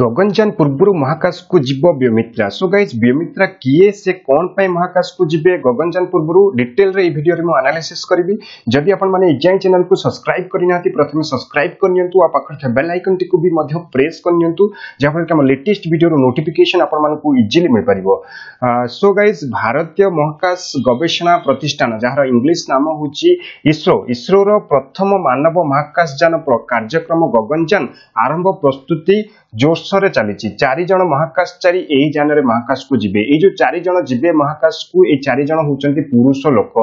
गगनजान पूर्व महाकाश को जीव व्योमित्रा सो गाइज व्योमित्रा किए से कौन पाई महाकाश को जीवे गगनजान पूर्व डिटेल रे वीडियो रे मो करी जदि आपन माने चैनल को सब्सक्राइब करना प्रथम सब्सक्राइब करनियंतु आ बेल आइकन टिकु भी प्रेस करनी जेफर के लेटेस्ट वीडियो रो नोटिफिकेशन आपन मिल पार सो गाइज भारतीय महाकाश गवेषणा प्रतिष्ठान जहार इंग्लीश नाम होची इसरो इसरो प्रथम मानव महाकाश जान कार्यक्रम गगनजान आरंभ प्रस्तुति जोश ବର୍ଷରେ ଚାଲିଛି ଚାରି ଜଣ ମହାକାଶଚାରୀ ଏହି ଯାନରେ ମହାକାଶକୁ ଯିବେ ଏଇ ଯୋଉ ଚାରି ଜଣ ଯିବେ ମହାକାଶକୁ ଏଇ ଚାରି ଜଣ ହେଉଛନ୍ତି ପୁରୁଷ ଲୋକ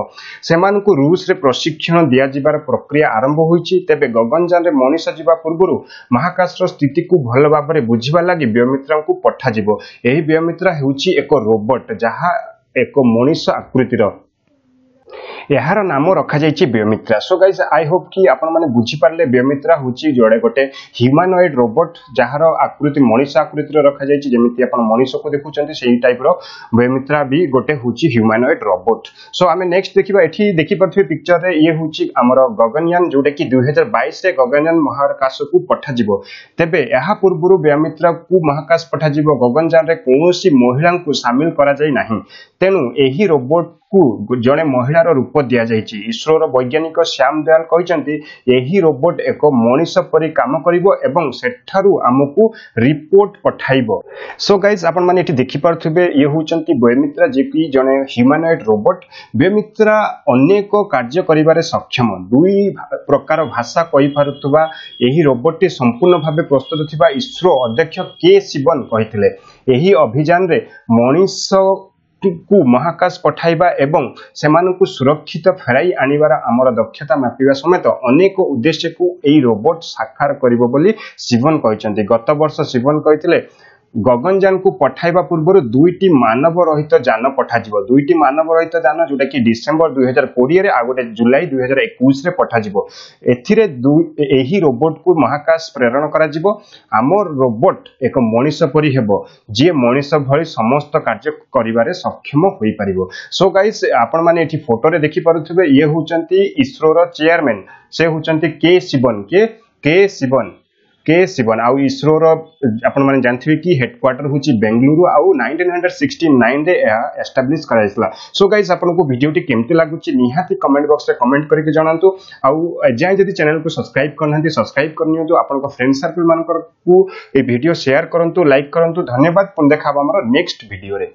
ସେମାନଙ୍କୁ ରୁଷରେ ପ୍ରଶିକ୍ଷଣ ଦିଆଯିବାର ପ୍ରକ୍ରିୟା ଆରମ୍ଭ ହୋଇଛି ତେବେ ଗଗନଯାନରେ ମଣିଷ ଯିବା ପୂର୍ବରୁ ମହାକାଶର ସ୍ଥିତିକୁ ଭଲ ଭାବରେ ବୁଝିବା ଲାଗି ବ୍ୟୋମିତ୍ରାଙ୍କୁ ପଠାଯିବ ଏହି ବ୍ୟୋମିତ୍ରା ହେଉଛି ଏକ ରୋବଟ ଯାହା ଏକ ମଣିଷ ଆକୃତିର ଏହାର ନାମ ରଖାଯାଇଛି Vyommitra so guys I hope କି ଆପଣମାନେ ବୁଝିପାରିଲେ ବ୍ୟୋମିତ୍ରା ହେଉଛି ଜଣେ ଗୋଟେ ହ୍ୟୁମାନଏଡ୍ ରୋବୋଟ୍ ଯାହାର ଆକୃତି ମଣିଷ ଆକୃତିର ରଖାଯାଇଛି ଯେମିତି ଆପଣ ମଣିଷକୁ ଦେଖୁଛନ୍ତି ସେଇ ଟାଇପ୍ର ବ୍ୟୋମିତ୍ରା ବି ଗୋଟେ ହେଉଛି ହ୍ୟୁମାନଏଡ୍ ରୋବୋଟ୍ ସୋ ଆମେ ନେକ୍ସଟ ଦେଖିବା ଏଠି ଦେଖିପାରୁଥିବେ ପିକ୍ଚରରେ ଇଏ ହେଉଛି ଆମର ଗଗନୟାନ ଯୋଉଟାକି ଦୁଇ ହଜାର ବାଇଶରେ ଗଗନୟାନ ମହାକାଶକୁ ପଠାଯିବ ତେବେ ଏହା ପୂର୍ବରୁ ବ୍ୟୋମିତ୍ରାକୁ ମହାକାଶ ପଠାଯିବ ଗଗନଯାନରେ କୌଣସି ମହିଳାଙ୍କୁ ସାମିଲ କରାଯାଇ ନାହିଁ ତେଣୁ ଏହି ରୋବୋଟ୍ କୁ ଜଣେ ମହିଳାର ରୂପ ଦିଆଯାଇଛି ଇସ୍ରୋର ବୈଜ୍ଞାନିକ ଶ୍ୟାମ ଦୟାଲ କହିଛନ୍ତି ଏହି ରୋବୋଟ ଏକ ମଣିଷ ପରି କାମ କରିବ ଏବଂ ସେଠାରୁ ଆମକୁ ରିପୋର୍ଟ ପଠାଇବ ସୋ ଗାଇଜ୍ ଆପଣମାନେ ଏଠି ଦେଖିପାରୁଥିବେ ଇଏ ହେଉଛନ୍ତି ବୟମିତ୍ରା ଯେ କି ଜଣେ ହ୍ୟୁମାନଏଡ୍ ରୋବୋଟ ବୟମିତ୍ରା ଅନେକ କାର୍ଯ୍ୟ କରିବାରେ ସକ୍ଷମ ଦୁଇ ପ୍ରକାର ଭାଷା କହିପାରୁଥିବା ଏହି ରୋବୋଟଟି ସମ୍ପୂର୍ଣ୍ଣ ଭାବେ ପ୍ରସ୍ତୁତ ଥିବା ଇସ୍ରୋ ଅଧ୍ୟକ୍ଷ କେ ଶିବନ କହିଥିଲେ ଏହି ଅଭିଯାନରେ ମଣିଷ କୁ ମହାକାଶ ପଠାଇବା ଏବଂ ସେମାନଙ୍କୁ ସୁରକ୍ଷିତ ଫେରାଇ ଆଣିବାର ଆମର ଦକ୍ଷତା ମାପିବା ସମେତ ଅନେକ ଉଦ୍ଦେଶ୍ୟକୁ ଏହି ରୋବୋଟ୍ ସାକାର କରିବ ବୋଲି ଶିବନ କହିଛନ୍ତି ଗତ ବର୍ଷ ଶିବନ କହିଥିଲେ ଗଗନଯାନକୁ ପଠାଇବା ପୂର୍ବରୁ ଦୁଇଟି ମାନବ ରହିତ ଯାନ ପଠାଯିବ ଦୁଇଟି ମାନବ ରହିତ ଯାନ ଯୋଉଟାକି ଡିସେମ୍ବର ଦୁଇ ହଜାର କୋଡ଼ିଏରେ ଆଉ ଗୋଟେ ଜୁଲାଇ ଦୁଇ ହଜାର ଏକୋଇଶରେ ପଠାଯିବ ଏଥିରେ ଏହି ରୋବୋଟକୁ ମହାକାଶ ପ୍ରେରଣ କରାଯିବ ଆମ ରୋବୋଟ ଏକ ମଣିଷ ପରି ହେବ ଯିଏ ମଣିଷ ଭଳି ସମସ୍ତ କାର୍ଯ୍ୟ କରିବାରେ ସକ୍ଷମ ହୋଇପାରିବ ସୋ ଗାଇସ୍ ଆପଣମାନେ ଏଠି ଫଟୋରେ ଦେଖିପାରୁଥିବେ ଇଏ ହେଉଛନ୍ତି ଇସ୍ରୋର ଚେୟାରମ୍ୟାନ୍ ସେ ହେଉଛନ୍ତି କେ ଶିବନ କେ କେ ଶିବନ কে ଶିବନ ଆଉ ଇସ୍ରୋର ଆପଣମାନେ ଜାଣିଥିବେ କି ହେଡକ୍ୱାର୍ଟର ହେଉଛି ବେଙ୍ଗଲୁରୁ ଆଉ ନାଇନଟିନ୍ ହଣ୍ଡ୍ରେଡ୍ ସିକ୍ସଟି ନାଇନରେ ଏହା ଏଷ୍ଟାବ୍ଲିଶ୍ କରାଯାଇଥିଲା ସୋ ଗାଇସ୍ ଆପଣଙ୍କୁ ଭିଡ଼ିଓଟି କେମିତି ଲାଗୁଛି ନିହାତି କମେଣ୍ଟ ବକ୍ସରେ କମେଣ୍ଟ କରିକି ଜଣାନ୍ତୁ ଆଉ ଯାଏଁ ଯଦି ଚ୍ୟାନେଲକୁ ସବସ୍କ୍ରାଇବ୍ କରିନାହାନ୍ତି ସବସ୍କ୍ରାଇବ୍ କରିନିଅନ୍ତୁ ଆପଣଙ୍କ ଫ୍ରେଣ୍ଡ ସର୍କଲ୍ ମାନଙ୍କକୁ ଏ ଭିଡ଼ିଓ ସେୟାର କରନ୍ତୁ ଲାଇକ୍ କରନ୍ତୁ ଧନ୍ୟବାଦ ପୁଣି ଦେଖା ହେବ ଆମର ନେକ୍ସଟ ଭିଡ଼ିଓରେ